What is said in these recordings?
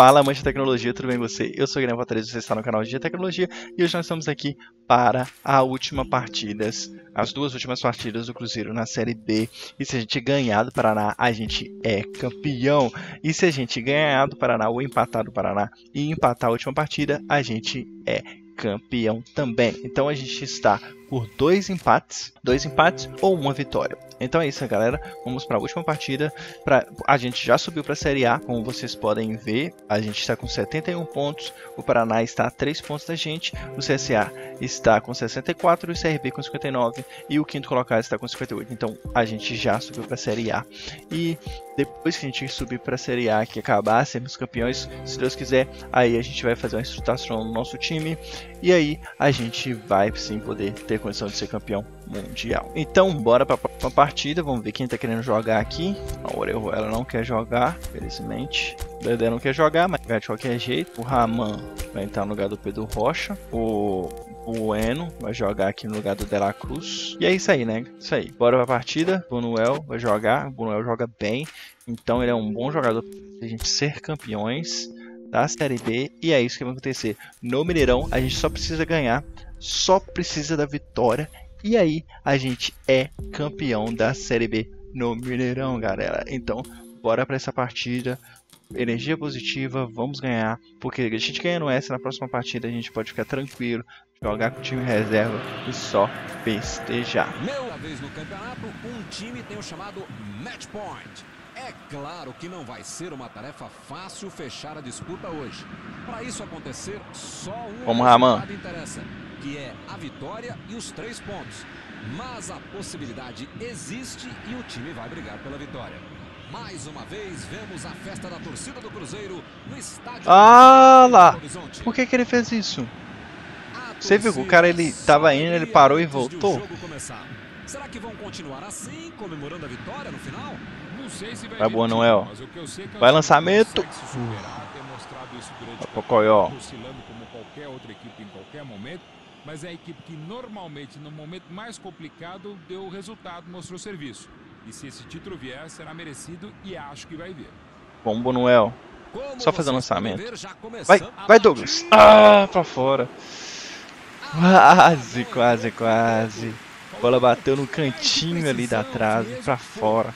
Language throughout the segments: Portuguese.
Fala, amante de tecnologia, tudo bem com você? Eu sou o Guilherme Valtteri, você está no canal de Tecnologia e hoje nós estamos aqui para a última partidas, as duas últimas partidas do Cruzeiro na Série B. E se a gente ganhar do Paraná, a gente é campeão. E se a gente ganhar do Paraná ou empatar do Paraná e empatar a última partida, a gente é campeão também. Então a gente está por dois empates, dois empates ou uma vitória. Então é isso, galera. Vamos para a última partida. Pra... A gente já subiu para a Série A, como vocês podem ver. A gente está com 71 pontos. O Paraná está a 3 pontos da gente. O CSA está com 64, o CRB com 59 e o quinto colocado está com 58. Então a gente já subiu para a Série A. E depois que a gente subir para a Série A, que acabar, sermos campeões, se Deus quiser, aí a gente vai fazer uma estruturação no nosso time. E aí a gente vai sim poder ter condição de ser campeão mundial. Então, bora para a partida. Vamos ver quem está querendo jogar aqui. A Orejuela não quer jogar, felizmente. O Dedé não quer jogar, mas vai de qualquer jeito. O Raman vai entrar no lugar do Pedro Rocha. O Bueno vai jogar aqui no lugar do Dela Cruz. E é isso aí, né? Isso aí. Bora pra partida. Bonuel vai jogar. O Bonuel joga bem. Então ele é um bom jogador pra gente ser campeões da Série B. E é isso que vai acontecer. No Mineirão, a gente só precisa ganhar. Só precisa da vitória e aí a gente é campeão da Série B no Mineirão, galera. Então, bora para essa partida. Energia positiva, vamos ganhar. Porque a gente ganhando essa na próxima partida, a gente pode ficar tranquilo, jogar com o time reserva e só festejar. Meia vez no campeonato, um time tem o chamado Match Point. É claro que não vai ser uma tarefa fácil fechar a disputa hoje. Para isso acontecer, só um Vamos, Raman. interessa que é a vitória e os três pontos. Mas a possibilidade existe e o time vai brigar pela vitória. Mais uma vez, vemos a festa da torcida do Cruzeiro no estádio. Ah lá! Por que, que ele fez isso? Você viu que o cara ele tava indo, ele parou e voltou? Será que vão continuar assim, comemorando a vitória no final? Não sei se vai, vai boa, Noel. É vai lançamento. Pocoyó. Oscilando como qualquer outra equipe em qualquer momento mas é a equipe que normalmente no momento mais complicado deu o resultado, mostrou serviço. E se esse título vier, será merecido e acho que vai vir. Bom, Bonuel. Só fazer o lançamento. Vai, vai Douglas. Ah, pra fora. Quase, quase, quase. A bola bateu no cantinho ali da trave, pra fora.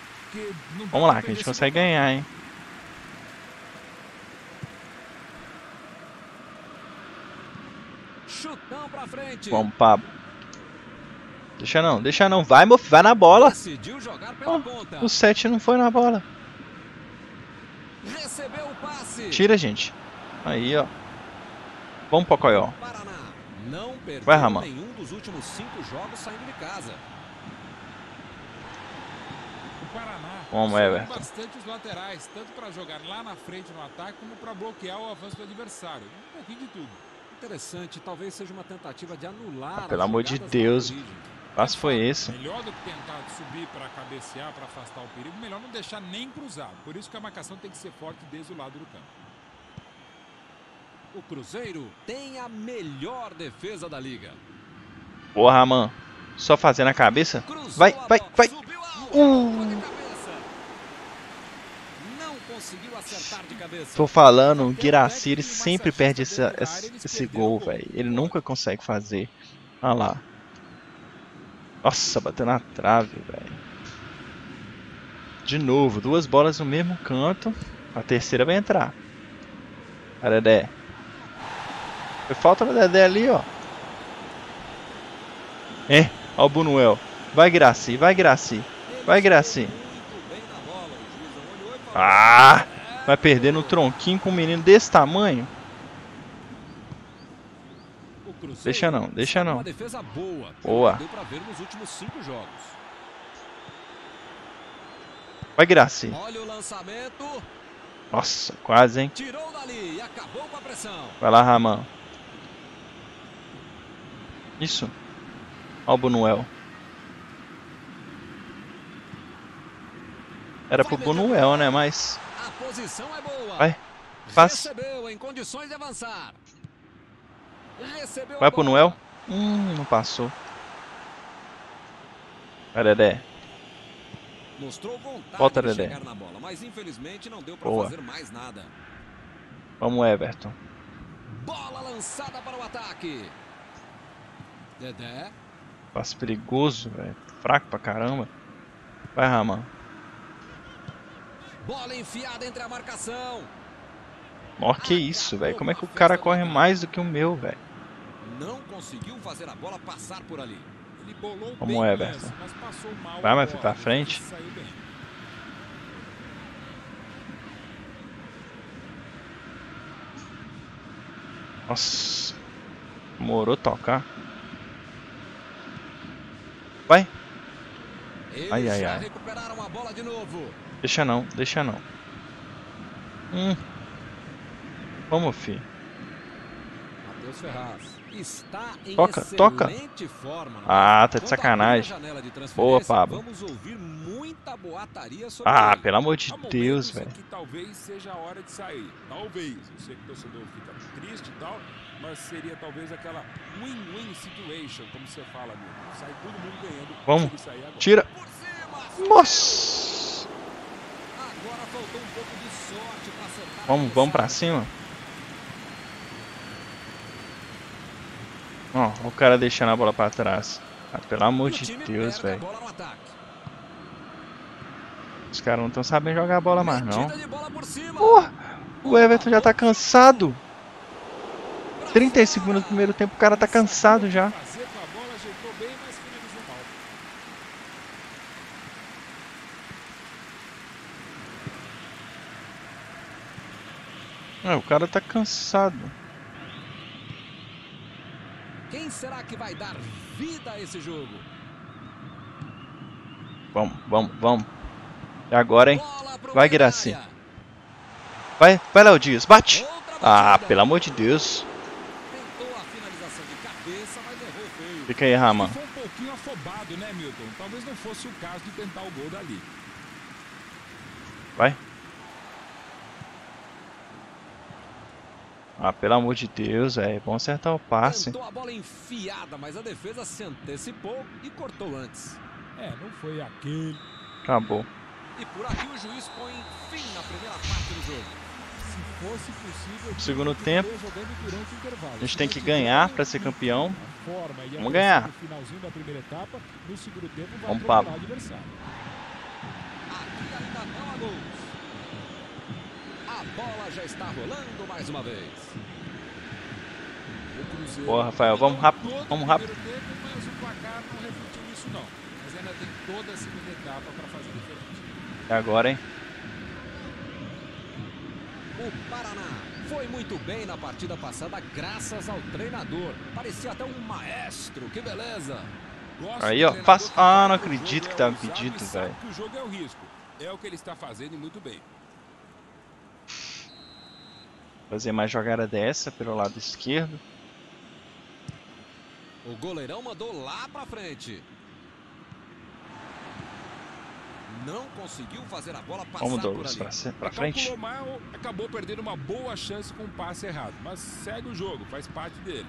Vamos lá, que a gente consegue ganhar, hein. Pra. Vamos, Pablo. Deixa não, deixa não. Vai, meu vai na bola. Oh, o 7 não foi na bola. Recebeu o passe. Tira, gente. Aí, ó. Vamos, Pocoyó. Não vai, Raman. nenhum dos últimos cinco jogos saindo de casa. O Paraná Vamos, Everton. bastante os laterais, tanto para jogar lá na frente no ataque, como para bloquear o avanço do adversário. Um pouquinho de tudo interessante. Talvez seja uma tentativa de anular. Ah, pelo amor de Deus. Passo foi esse. Melhor do que tentar subir para cabecear, para afastar o perigo, melhor não deixar nem cruzado. Por isso que a marcação tem que ser forte desde o lado do campo. O Cruzeiro tem a melhor defesa da liga. Porra, Raman. Só fazendo a cabeça. Vai, vai, vai. Uh. Tô falando, o ele sempre perde esse, esse, gol, velho. Ele nunca consegue fazer. Olha lá. Nossa, bateu na trave, velho. De novo, duas bolas no mesmo canto. A terceira vai entrar. A Dedé. Foi falta no Dedé ali, ó. É, ó o Bunuel. Vai, Graci, vai, Graci. Vai, Graci. Ah! Vai perder no tronquinho com um menino desse tamanho? Deixa não, deixa não. Boa. Vai, Graci. Nossa, quase, hein? Vai lá, Ramão. Isso. Ó o Bonuel. Era pro Bonuel, né? Mas é. Vai. Faz. Vai pro Noel. Hum, não passou. Vai, Dedé. Mostrou vontade Volta, de Dedé. bola, Boa. Vamos, Everton. Bola lançada para o ataque. Dedé. Passe perigoso, velho. Fraco pra caramba. Vai, Raman. Bola enfiada entre a marcação. Ó, que isso, velho. Como é que o cara corre mais do que o meu, velho? Não conseguiu fazer a bola passar por ali. Ele bolou Vamos, bem o Everton. lance, mas passou mal Vai, a mas bola, pra frente. Nossa. Demorou tocar. Vai. Eles Ai, ai, já ai. Deixa não, deixa não. Hum. Vamos, fi. Matheus Ferraz está em Toca, excelente forma. é? Ah, tá de sacanagem. de Boa, Pablo. Ah, ele. pelo amor de Há Deus, velho. talvez seja a hora de sair. Talvez. Eu sei que o torcedor fica triste e tal, mas seria talvez aquela win-win situation, como você fala, amigo. Sai todo mundo ganhando. Vamos. Tira. Nossa. Agora faltou um pouco de sorte para acertar. a Vamos, vamos pra cima. Ó, o cara deixando a bola pra trás. Ah, pelo amor de Deus, a velho. Os caras não estão sabendo jogar bola mais, não. Porra, o Everton já tá cansado. 30 segundos do primeiro tempo, o cara tá cansado já. Fazer com a bola, ajeitou bem, mas finalizou mal. É, o cara tá cansado. Quem será que vai dar vida a esse jogo? Vamos, vamos, vamos. É agora, hein? Vai, área. Vai, vai, Léo Dias, bate! Ah, pelo amor de Deus. Fica aí, Raman. Foi um pouquinho afobado, né, Milton? Talvez não fosse o caso de tentar o gol dali. Vai. Ah, pelo amor de Deus, velho. Vamos acertar o passe. Tentou a bola enfiada, mas a defesa se antecipou e cortou antes. É, não foi aquele. Acabou. E por aqui o juiz põe fim na primeira parte do jogo. Se fosse possível, Segundo tempo. A gente tem que ganhar pra ser campeão. a forma a Vamos ganhar. no finalzinho da primeira etapa, no segundo tempo vai Vamos, Pablo. Aqui ainda não há gols. A bola já está rolando mais uma vez. Boa, Rafael, vamos rápido, vamos rápido. É agora, hein? O Paraná foi muito bem na partida passada graças ao treinador. Parecia até um maestro, que beleza. Gosto Aí, ó, faz- Ah, não acredito jogo que é tá impedido, velho. é o. É o que ele está fazendo e muito bem. Fazer mais jogada dessa pelo lado esquerdo. O goleirão mandou lá pra frente. Não conseguiu fazer a bola passar Vamos, por Douglas, ali. pra, pra frente. mal, acabou perdendo uma boa chance com um passe errado. Mas segue o jogo, faz parte dele.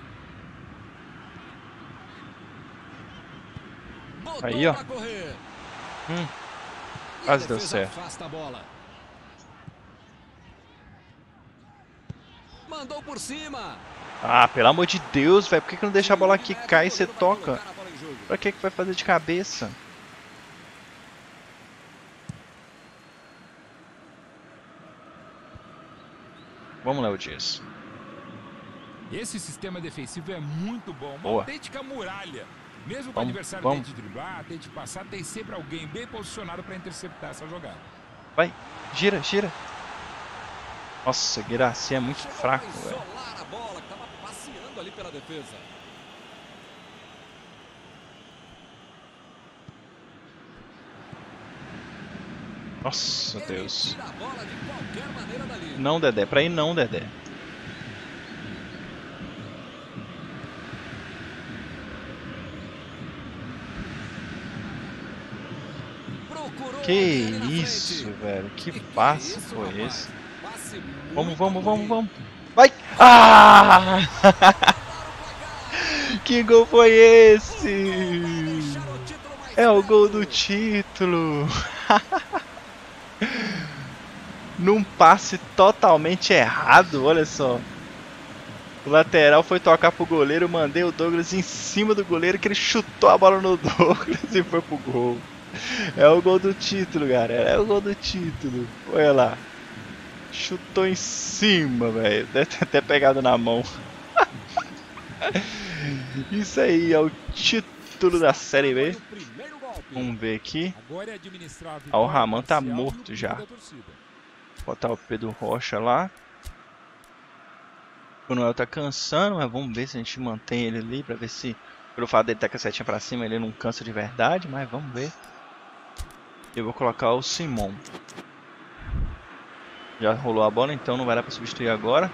Botou Aí, ó. Hum, quase deu certo. Afasta a bola. Mandou por cima. Ah, pelo amor de Deus, velho. Por que, que não deixa a bola aqui cair e o você toca? Pra que, que vai fazer de cabeça? Vamos, Léo Dias. Esse sistema defensivo é muito bom. Uma Boa. autêntica muralha. Mesmo que o adversário vamos. tente driblar, tente passar, tem sempre alguém bem posicionado para interceptar essa jogada. Vai, gira, gira. Nossa, Guiraci é muito fraco, velho. Nossa, Deus. Não, Dedé. Pra ir não, Dedé. Que isso, velho. Que passe foi esse? Vamos, vamos, vamos, vamos. Vai! Ah! que gol foi esse? É o gol do título. Num passe totalmente errado, olha só. O lateral foi tocar pro goleiro, mandei o Douglas em cima do goleiro que ele chutou a bola no Douglas e foi pro gol. É o gol do título, galera. É o gol do título. Olha lá. Chutou em cima, velho. Deve ter até pegado na mão. Isso aí é o título da Série B. Vamos ver aqui. Ah, o Raman tá morto já. Vou botar o Pedro Rocha lá. O Noel tá cansando, mas vamos ver se a gente mantém ele ali pra ver se, pelo fato dele estar tá com a setinha pra cima, ele não cansa de verdade, mas vamos ver. Eu vou colocar o Simon. Já rolou a bola, então não vai dar pra substituir agora.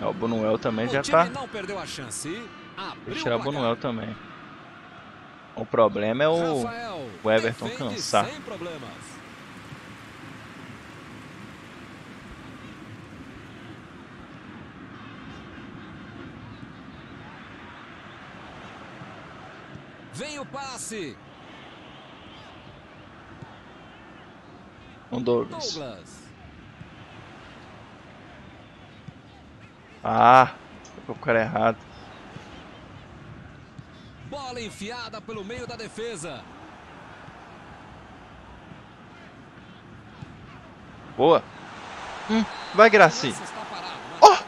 É, o Bonuel também o já tá. Não perdeu a chance. Vou tirar o Bonuel também. O problema é o, Rafael, o Everton cansar. Vem o passe. Um Douglas. Douglas. Ah, ficou o cara errado. Bola enfiada pelo meio da defesa. Boa. Hum, vai Graci. Oh!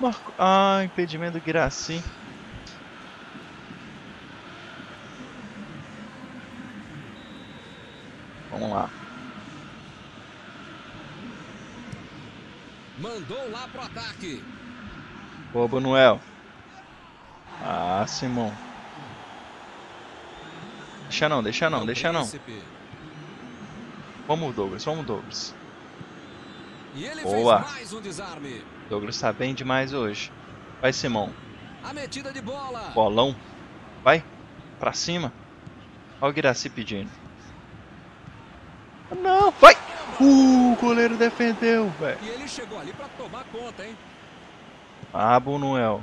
Marco... Ah, impedimento do Graci. Vamos lá. Mandou lá pro ataque. Boa, Bonuel. Ah, Simão. Deixa não, deixa não, deixa não. Vamos, Douglas, vamos, Douglas. Boa. Douglas tá bem demais hoje. Vai, Simão. Bola. Bolão. Vai. Pra cima. Olha o Guiraci pedindo. Não, vai! Uh, o goleiro defendeu, velho. E ele chegou ali pra tomar conta, hein? Ah, Bonuel.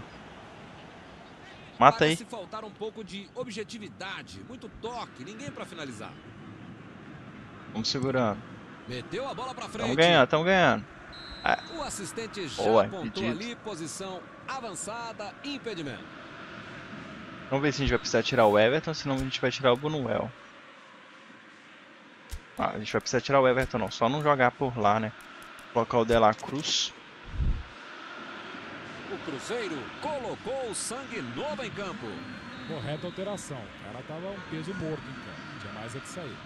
Mata Parece aí. faltar um pouco de objetividade, muito toque, ninguém para finalizar. Vamos segurando. Meteu a bola para frente. Estamos ganhando, estamos ganhando. Ah. O assistente já Boa, apontou impedido. ali posição avançada, impedimento. Vamos ver se a gente vai precisar tirar o Everton, senão a gente vai tirar o Bonuel. Ah, a gente vai precisar tirar o Everton não, só não jogar por lá, né? Colocar o Dela Cruz. O Cruzeiro colocou o sangue novo em campo. Correta alteração. O cara tava um peso morto em campo. Tinha mais é que sair.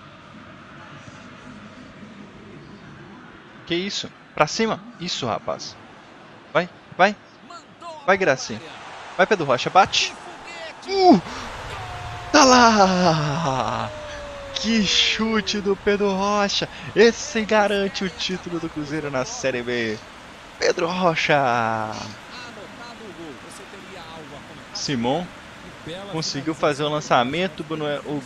Que isso? Pra cima? Isso, rapaz. Vai, vai. Vai, Gracinha. Vai, Pedro Rocha. Bate. Uh! Tá lá! Que chute do Pedro Rocha! Esse garante o título do Cruzeiro na Série B. Pedro Rocha! Simon conseguiu fazer o lançamento. O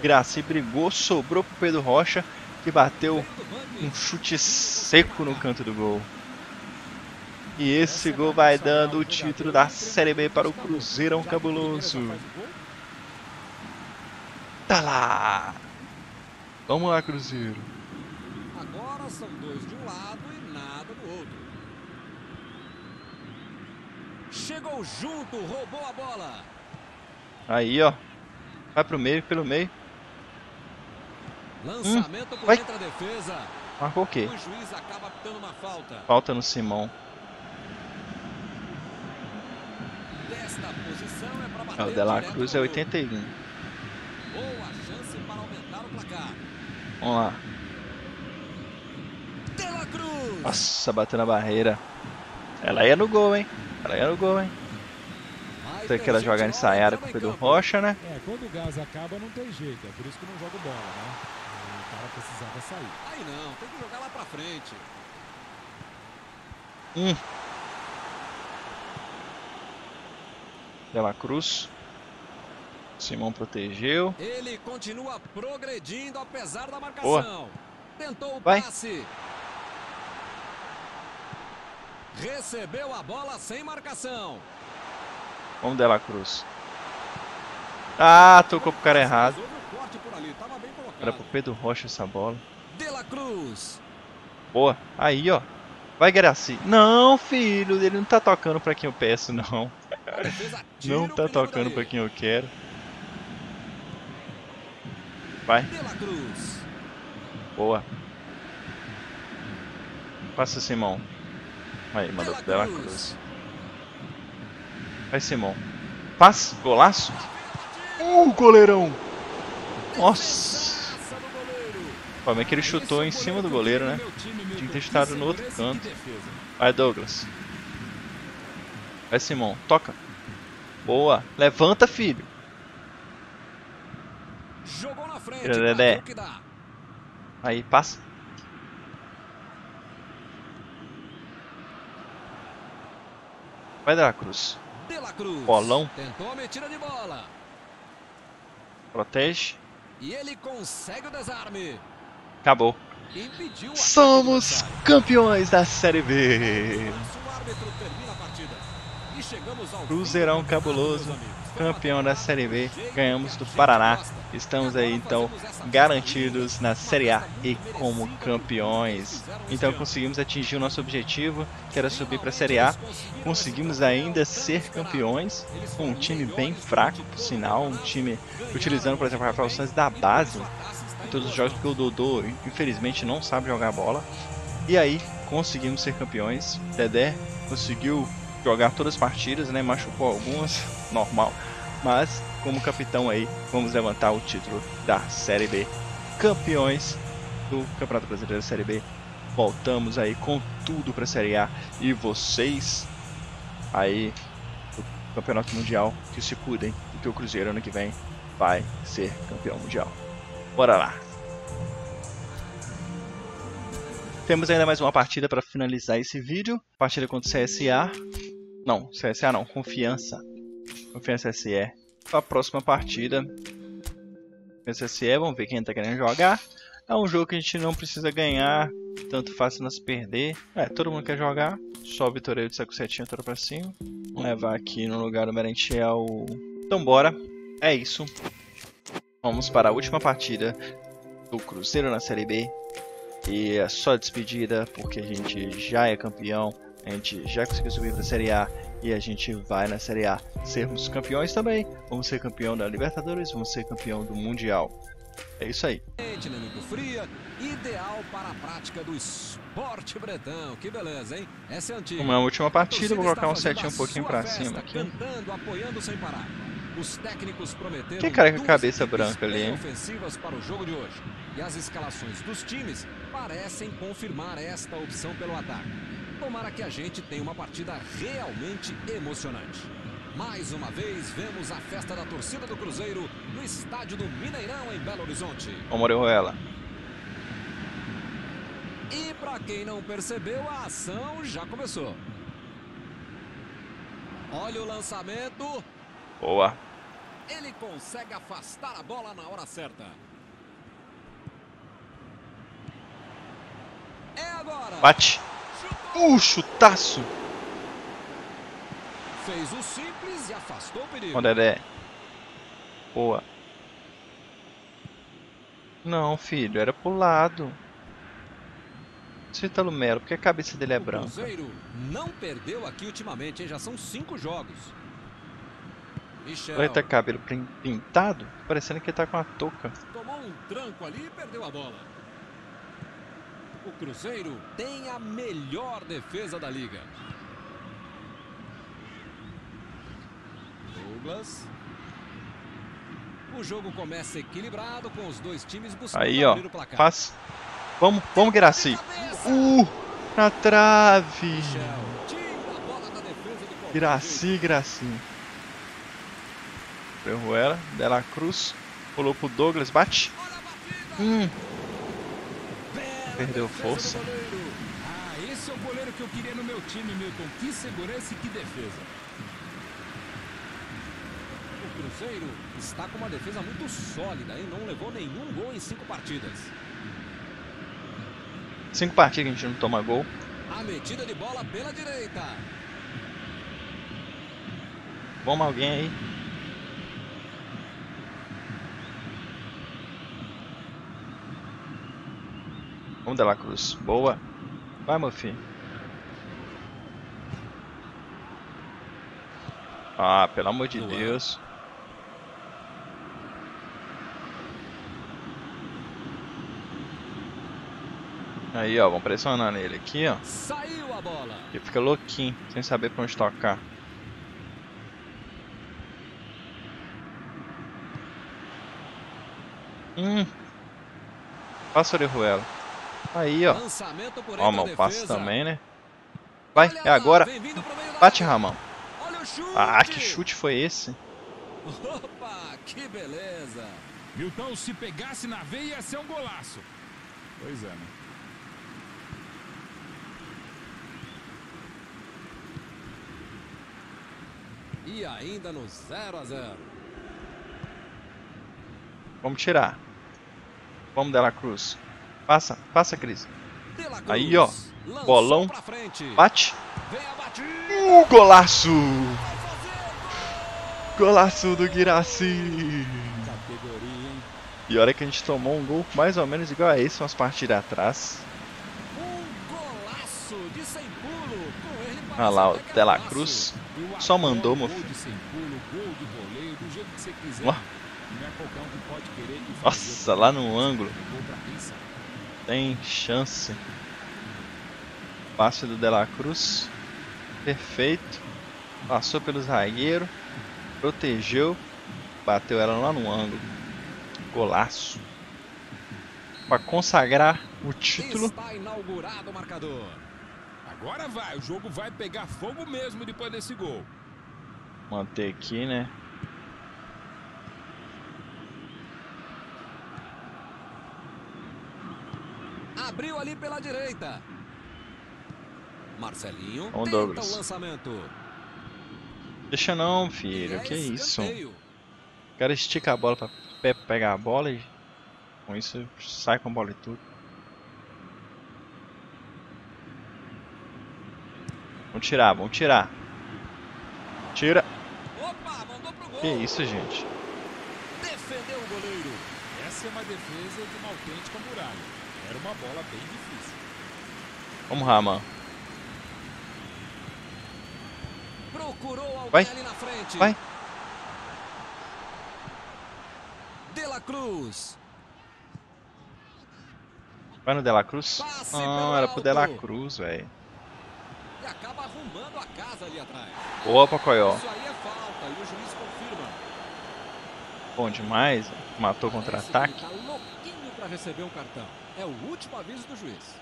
Graci brigou, sobrou para Pedro Rocha que bateu um chute seco no canto do gol. E esse gol vai dando o título da Série B para o Cruzeirão Cabuloso. Tá lá! Vamos lá, Cruzeiro. Agora são dois de um lado e nada do outro. Chegou junto, roubou a bola. Aí, ó. Vai pro meio, pelo meio. Lançamento hum, por vai. a defesa. Marcou o quê? O juiz acaba dando uma falta. Falta no Simão. Desta posição é para bater. É, o Dela Cruz é 81. Boa chance para aumentar o placar. Vamos lá. Dela Cruz. Nossa, bateu na barreira. Ela ia no gol, hein? Ela ia no gol, hein? Tem aquela jogada ensaiada com o Pedro Rocha, né? É, quando o gás acaba não tem jeito, é por isso que não joga bola, né? O cara precisava sair. Aí não, tem que jogar lá pra frente. Hum. Dela Cruz. Simão protegeu. Ele continua progredindo apesar da marcação. Boa. Tentou o Vai. passe. Recebeu a bola sem marcação. Vamos Dela Cruz. Ah, tocou pro cara errado. Era pro Pedro Rocha essa bola. De La Cruz. Boa. Aí, ó. Vai, Gueraci. Não, filho. Ele não tá tocando pra quem eu peço, não. Não tá tocando pra quem eu quero. Vai. Boa. Passa, Simão. Aí, mandou pro Dela Cruz. Vai, Simão. Passa. Golaço. Uh, goleirão. Nossa. Defesaça do goleiro. O problema é que ele chutou em cima do goleiro, né? Tinha que ter chutado no outro canto. Vai, Douglas. Vai, Simão. Toca. Boa. Levanta, filho. Jogou frente. Dedé. Aí, passa. Vai, Dela Cruz. De La Cruz. Bolão. Tentou a metida de bola. Protege. E ele consegue o desarme. Acabou. Somos campeões da Série B. Cruzeirão cabuloso. Campeão da Série B. Ganhamos do Paraná. Estamos aí então garantidos na Série A e como campeões. Então conseguimos atingir o nosso objetivo, que era subir para a Série A. Conseguimos ainda ser campeões com um time bem fraco, por sinal, um time utilizando, por exemplo, Rafael Santos da base em todos os jogos, porque o Dodô, infelizmente, não sabe jogar bola. E aí, conseguimos ser campeões. Dedé conseguiu jogar todas as partidas, né? Machucou algumas, normal. Mas, como capitão aí, vamos levantar o título da Série B. Campeões do Campeonato Brasileiro da Série B. Voltamos aí com tudo para a Série A. E vocês aí do Campeonato Mundial que se cuidem, porque o Cruzeiro ano que vem vai ser campeão mundial. Bora lá. Temos ainda mais uma partida para finalizar esse vídeo. Partida contra o CSA. Não, CSA não, Confiança. Confiança SE. A próxima partida. Confiança SE, vamos ver quem está querendo jogar. É um jogo que a gente não precisa ganhar, tanto fácil nós perder. É, todo mundo quer jogar. Só o Vitoreio de saco setinho, toda pra cima. Vamos levar aqui no lugar do Merentiel. Então bora. É isso. Vamos para a última partida do Cruzeiro na Série B. E é só despedida, porque a gente já é campeão, a gente já conseguiu subir para a Série A e a gente vai na Série A sermos campeões também. Vamos ser campeão da Libertadores, vamos ser campeão do Mundial. É isso aí. Muito fria, ideal para a prática do esporte bretão. Que beleza, hein? Essa é antiga. Uma última partida, vou colocar um setinho um pouquinho festa, cima aqui. Cantando, apoiando sem parar. Os técnicos prometeram Quem cara com cabeça branca ali, hein? ofensivas para o jogo de hoje. E as escalações dos times parecem confirmar esta opção pelo ataque. Tomara que a gente tenha uma partida realmente emocionante. Mais uma vez, vemos a festa da torcida do Cruzeiro no estádio do Mineirão, em Belo Horizonte. Vamos Orejuela. E para quem não percebeu, a ação já começou. Olha o lançamento. Boa. Ele consegue afastar a bola na hora certa. É agora. Bate. Uh, chutaço. Fez o simples e afastou o perigo. O Dedé. Boa. Não, filho, era pro lado. Esse Ítalo Melo, porque a cabeça dele é O branca. Cruzeiro não perdeu aqui ultimamente, hein? Já são cinco jogos. Michel Ele tá o cabelo pin- pintado, parecendo que ele tá com uma touca. tomou um tranco ali e perdeu a bola. O Cruzeiro tem a melhor defesa da liga. Douglas. O jogo começa equilibrado com os dois times buscando Aí, ó. o placar. Faz. Vamos, vamos, Guiraci. Uh, na trave. Guiraci, Guiraci. Ferruela, Dela Cruz. Pulou pro Douglas, bate. Hum, Perdeu força. Ah, esse é o goleiro que eu queria no meu time, Milton. Que segurança e que defesa. O Cruzeiro está com uma defesa muito sólida e não levou nenhum gol em cinco partidas. cinco partidas que a gente não toma gol. A metida de bola pela direita. Vamos alguém aí. Vamos, De La Cruz. Boa. Vai, meu filho. Ah, pelo amor de Luan. Deus. Aí, ó, vamos pressionar nele aqui, ó. Saiu a bola. Ele fica louquinho, sem saber pra onde tocar. Hum. Passa o Orejuela. Aí, ó. Lançamento por Ó, entre a mas o passe defesa. também, né? Vai, é agora. Bate. Ramão. Olha o chute. Ah, que chute foi esse? Opa, que beleza. Milton, se pegasse na veia, ia ser um golaço. Pois é, né? E ainda no 0 a 0. Vamos tirar. Vamos, Dela Cruz. Passa, passa, Cris. Aí, ó. Bolão. Bate. Uh, golaço! Golaço do Guiraci! E olha que a gente tomou um gol mais ou menos igual a esse, umas partidas atrás. Olha lá, o é fácil. Cruz. Só mandou, meu gol filho. é Nossa, lá no ângulo. Tem chance. Passe do Dela Cruz. Perfeito. Passou pelo zagueiro. Protegeu. Bateu ela lá no ângulo. Golaço. Para consagrar o título. Está inaugurado o marcador. Agora vai, o jogo vai pegar fogo mesmo depois desse gol. Manter aqui, né? Abriu ali pela direita. Marcelinho Vamos, tenta Douglas. o lançamento. Deixa não, filho. é Que isso? escanteio. O cara estica a bola pra pe- pegar a bola e com isso sai com a bola e tudo. Vamos tirar, vamos tirar. Tira. Opa, mandou pro gol. Que isso, gente? Defendeu o goleiro. Essa é uma defesa de uma autêntica muralha. Era uma bola bem difícil. Vamos, Raman. Procurou alguém Vai. ali na frente. Vai. De La Cruz. Vai no Dela Cruz? Passe Não, era pro Dela alto. Cruz, velho. E acaba arrumando a casa ali atrás. Boa, Pacoyó. Isso aí é falta e o juiz confirma. Bom demais. Matou contra-ataque. Tá louquinho para receber um cartão. É o último aviso do juiz.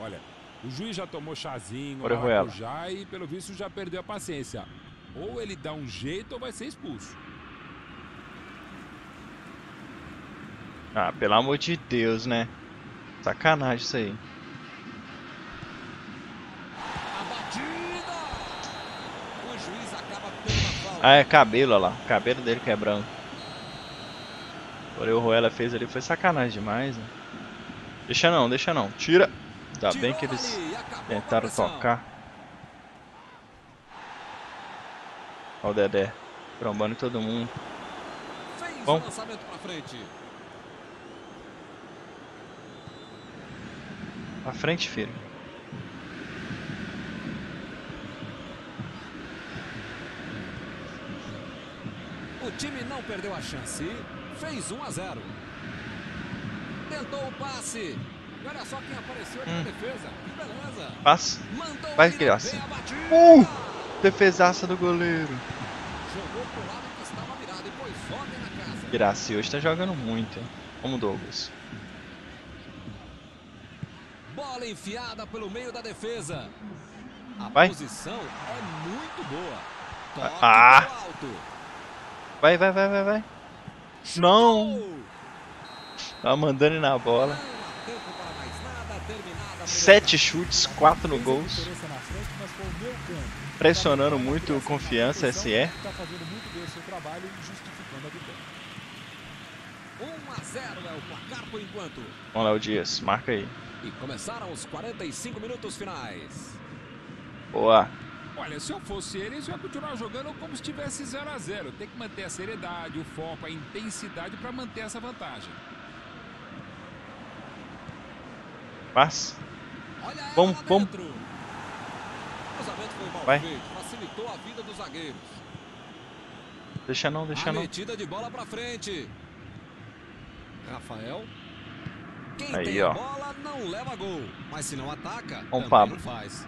Olha, o juiz já tomou chazinho, já e pelo visto já perdeu a paciência. Ou ele dá um jeito ou vai ser expulso. Ah, pelo amor de Deus, né? Sacanagem isso aí. A batida! O juiz acaba tendo uma falta. Ah, é cabelo, olha lá. O cabelo dele que é branco. Porém, o Ruela fez ali foi sacanagem demais, né? Deixa não, deixa não. Tira. Ainda bem que eles tentaram tocar. Ó o Dedé. Trombando em todo mundo. Fez Bom. o lançamento pra frente. Pra frente, filho. O time não perdeu a chance. Fez 1 a 0. Tentou o passe. E olha só quem apareceu Hum. na defesa. Que beleza. Passa. Mandou Vai, criança. Uh! Defesaça do goleiro. Jogou pro lado que estava virado e pôs ordem na casa. Graci hoje tá jogando muito, hein? Vamos, Douglas. Bola enfiada pelo meio da defesa. A Vai. posição é muito boa. Toque Ah. alto. Vai, vai, vai, vai, vai. Chutou. Não. Tá mandando na bola. Sete chutes, quatro no gols. Pressionando muito confiança, SE. Fazendo muito bem o seu trabalho justificando a vitória. 1 a 0 o placar por enquanto. Vamos lá, o Dias. Marca aí. E começaram os 45 minutos finais. Boa. Olha, se eu fosse eles, eu ia continuar jogando como se estivesse 0 a 0 Tem que manter a seriedade, o foco, a intensidade para manter essa vantagem. Ela Vamos, vamos. O Vai. facilitou a vida dos zagueiros. Deixa não, deixa a não. metida de bola pra frente. Rafael. Quem Aí, ó. bola não leva gol, mas se não ataca, Bom, também Pablo. faz.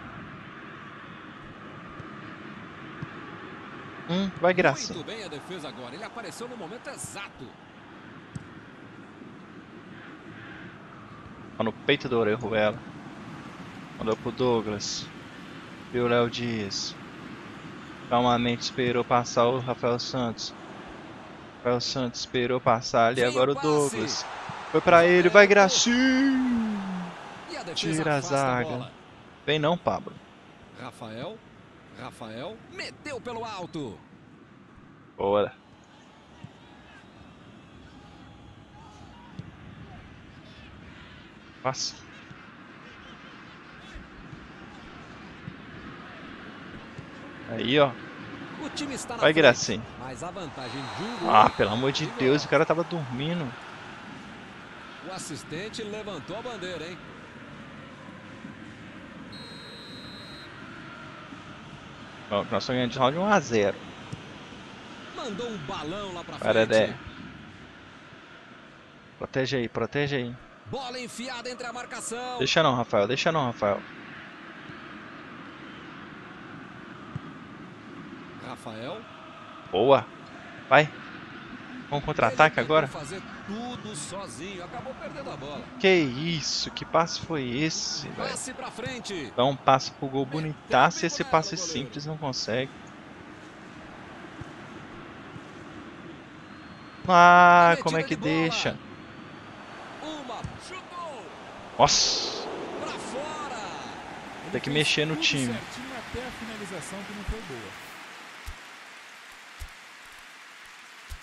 Hum, vai graça. Muito bem a defesa agora, ele apareceu no momento exato. Tá no peito do Orejuela. Mandou pro Douglas. E o Léo Dias. Calmamente esperou passar o Rafael Santos. Rafael Santos esperou passar ali. Agora o. Douglas. Foi pra ele, vai Gracinho! Tira a zaga. Vem não, Pablo. Rafael. Rafael meteu pelo alto. Bora. Passa. Aí, ó. O time está na Vai, a de um. Ah, pelo amor de Deus, o cara tava dormindo. O assistente levantou a bandeira, hein? Ó, nós estamos ganhando de round 1x0. Mandou um balão lá pra frente. Dé. Protege aí, protege aí. Bola enfiada entre a marcação. Deixa não, Rafael, deixa não, Rafael. Rafael. Boa. Vai. Vamos contra-ataque agora? fazer tudo sozinho, acabou perdendo a bola. Que isso? Que passe foi esse? Passe pra frente. Dá um passe pro gol bonitaço e esse passe simples não consegue. Ah, como é que deixa? Nossa, pra fora. Ele Tem que mexer no time.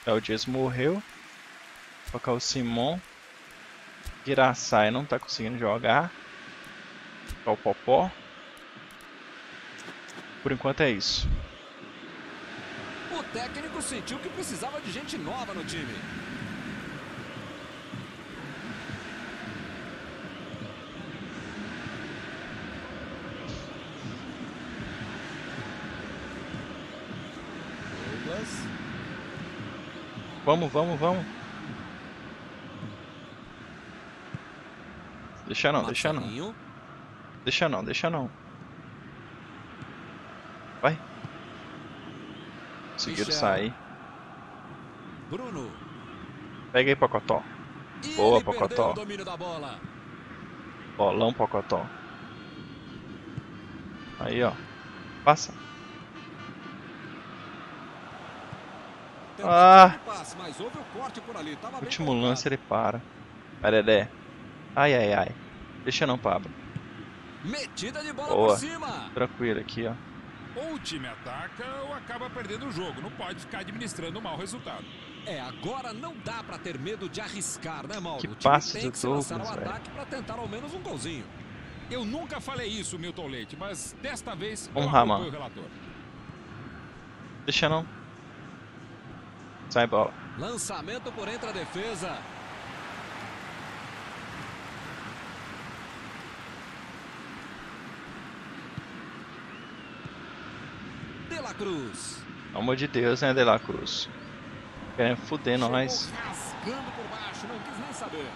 é o Dias morreu. Colocar o Simon. Girassai não tá conseguindo jogar. Colocar o Popó. Por enquanto é isso. O técnico sentiu que precisava de gente nova no time. Douglas. Vamos, vamos, vamos. Deixa não, deixa não. Deixa não, deixa não. Vai. Conseguiram sair. Bruno. Pega aí, Pocotó. Boa, Pocotó. Bolão, Pocotó. Aí, ó. Passa. Tentativa Ah. de passe, mas houve o corte por ali. Tava bem Último lance ele para. Dedé. Ai, ai, ai. Deixa não, Pablo. Metida de bola Boa. por cima. Tranquilo aqui, ó. Ou o time ataca ou acaba perdendo o jogo. Não pode ficar administrando um mau resultado. É, agora não dá pra ter medo de arriscar, né, Mauro? Que passe tem do que se lançar ao Douglas, velho. ataque pra tentar ao menos um golzinho. Eu nunca falei isso, Milton Leite, mas desta vez Um eu Raman. acompanho o relator. Deixa não. Sai bola. Lançamento por entre a defesa. De La Cruz. Pelo amor de Deus, né, De La Cruz? Querendo fuder nós. Rasgando por baixo, não quis nem saber.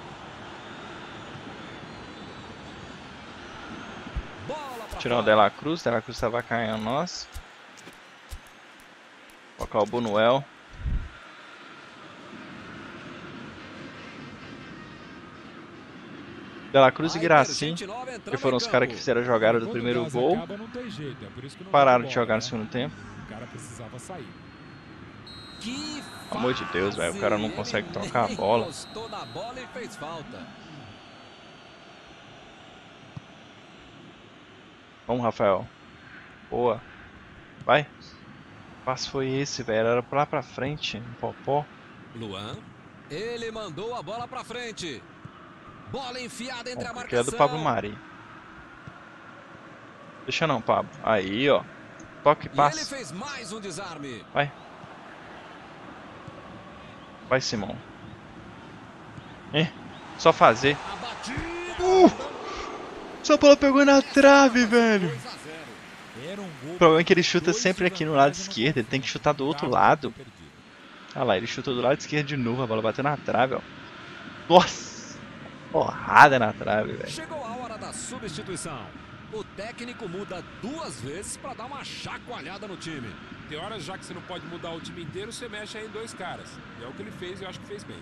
Tirar o fora. De La Cruz. De La Cruz tava caindo nós. Colocar o Bunuel. De La Cruz e Gracinha, que foram os caras que fizeram a jogada do primeiro gol. É Pararam de jogar no né? segundo tempo. Pelo amor de Deus, velho, o cara não consegue Ele tocar a bola. Encostou na bola e fez falta. Vamos, Rafael. Boa. Vai. Que passe foi esse, velho? Era lá pra frente. Um popó. Luan. Ele mandou a bola pra frente. Bola enfiada entre a Bom, que marcação. é do Pablo Mari. Deixa não, Pablo. Aí, ó. Toque e E ele fez mais um desarme. Vai, Simão. É. Só fazer. A. Uh! São Paulo pegou na trave, velho. 2 a 0. Era gol O problema é que ele chuta sempre aqui no lado esquerdo, ele tem que chutar do outro lado. perdido. Olha lá, ele chutou do lado esquerdo de novo, a bola bateu na trave, ó. Nossa! Porrada na trave, velho. Chegou a hora da substituição. O técnico muda duas vezes para dar uma chacoalhada no time. Tem horas já que você não pode mudar o time inteiro, você mexe aí em dois caras. E é o que ele fez e eu acho que fez bem.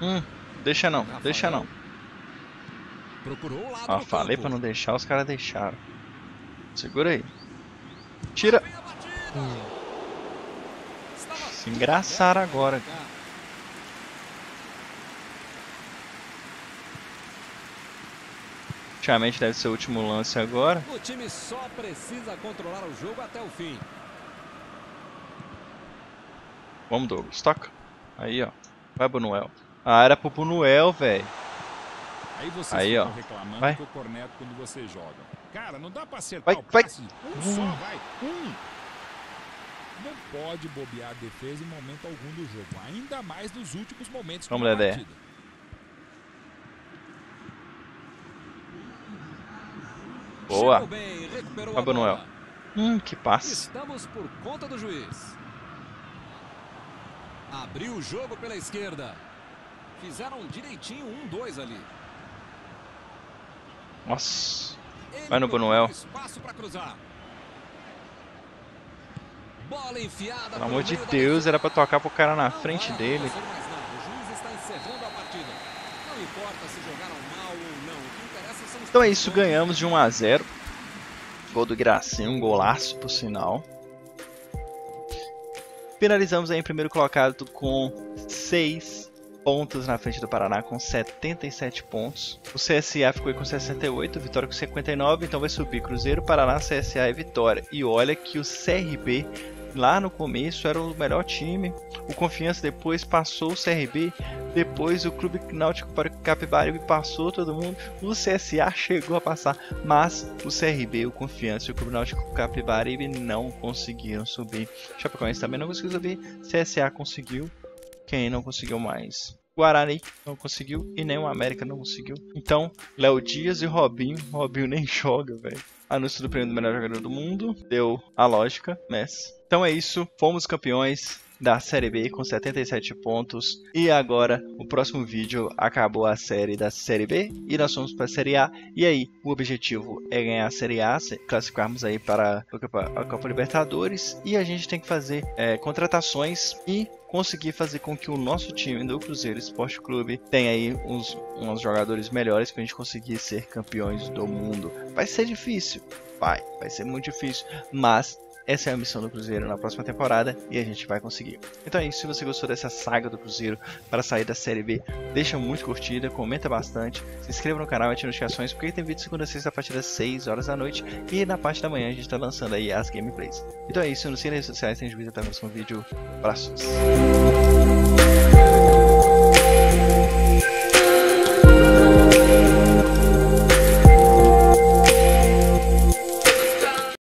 Hum, deixa não, Rafael. deixa não. Procurou o lado Ó, falei pra não deixar, os caras deixaram. Segura aí. Tira. Estava Se engraçaram agora. Ultimamente deve ser o último lance agora. O time só precisa controlar o jogo até o fim. Vamos, Douglas. Toca. Aí, ó. Vai, Bonuel. Ah, era pro Bonuel, velho. Aí vocês Aí, ó. reclamando Vai. que corneto quando você joga. Cara, não dá pra acertar Vai, o vai. passe. Um só, vai. Um. Não pode bobear a defesa em momento algum do jogo. Ainda mais nos últimos momentos Vamos, da Dedé. Boa. Bem, bola. Bonuel. Hum, que passe. Estamos por conta do juiz. Abriu o jogo pela esquerda. Fizeram direitinho um, dois ali. Nossa. Ele Vai no procura Bonuel. Espaço para cruzar. Bola enfiada Pelo amor de da Deus, era pra tocar pro cara na frente dele. Não importa se jogaram mal ou não. O que interessa são os Então é isso, ganhamos de 1 a 0. Gol do Gracinho, um golaço por sinal. Finalizamos aí em primeiro colocado com 6 pontos na frente do Paraná com 77 pontos. O CSA ficou com 68, Vitória com 59, então vai subir Cruzeiro, Paraná, CSA e Vitória. E olha que o CRB lá no começo era o melhor time. O Confiança depois passou o CRB, depois o Clube Náutico Capibaribe passou todo mundo. O CSA chegou a passar, mas o CRB, o Confiança e o Clube Náutico Capibaribe não conseguiram subir. Chapecoense também não conseguiu subir, CSA conseguiu. Quem não conseguiu mais? Guarani não conseguiu e nem o América não conseguiu. Então, Léo Dias e Robinho. Robinho nem joga, velho. Anúncio do prêmio do melhor jogador do mundo. Deu a lógica, Messi. Então é isso. Fomos campeões da Série B com 77 pontos. E agora, o próximo vídeo acabou a série da Série B e nós fomos para a Série A. E aí, o objetivo é ganhar a Série A, classificarmos aí para a Copa, a Copa Libertadores. E a gente tem que fazer é, contratações e conseguir fazer com que o nosso time do Cruzeiro Esporte Clube tenha aí uns, uns jogadores melhores para a gente conseguir ser campeões do mundo. Vai ser difícil, vai, vai ser muito difícil, mas essa é a missão do Cruzeiro na próxima temporada e a gente vai conseguir. Então é isso, se você gostou dessa saga do Cruzeiro para sair da Série B, deixa muito curtida, comenta bastante, se inscreva no canal e ative notificações, porque tem vídeo segunda a sexta a partir das 6 horas da noite e na parte da manhã a gente está lançando aí as gameplays. Então é isso, nos redes sociais, tem vídeo até o próximo vídeo. Abraços!